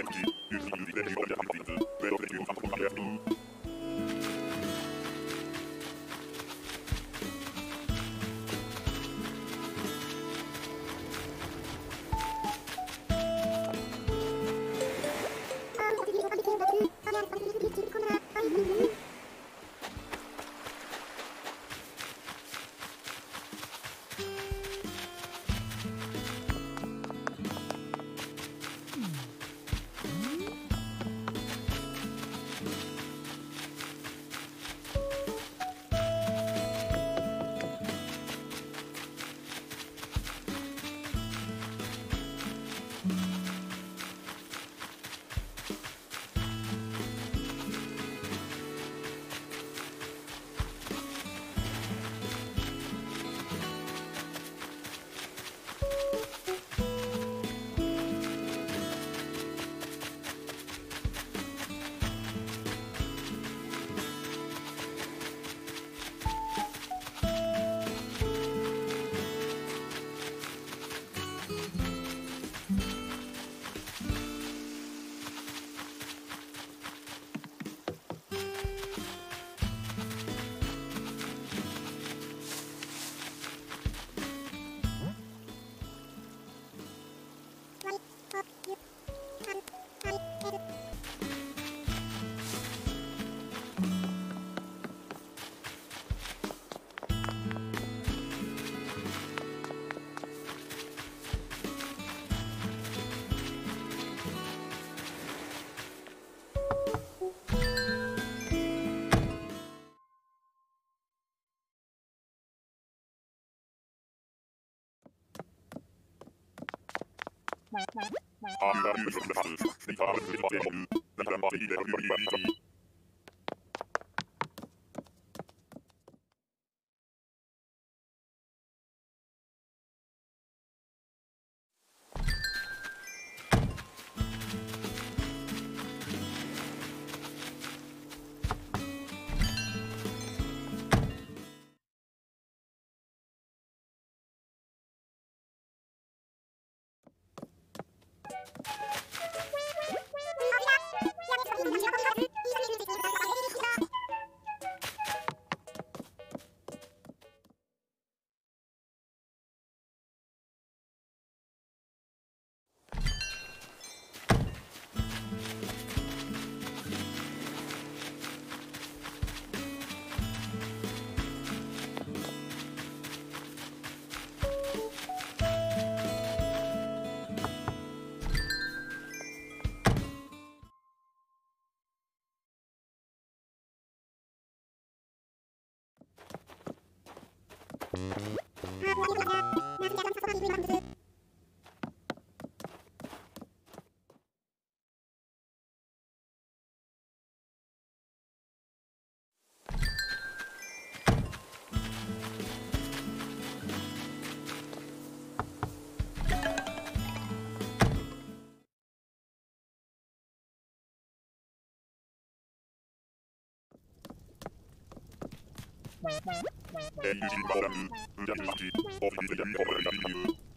empty. i'm the user of the fapster the fapster of the Amra, じゃあやめてみてください。Engine Bowman, Udamati, Ovidem Ovidem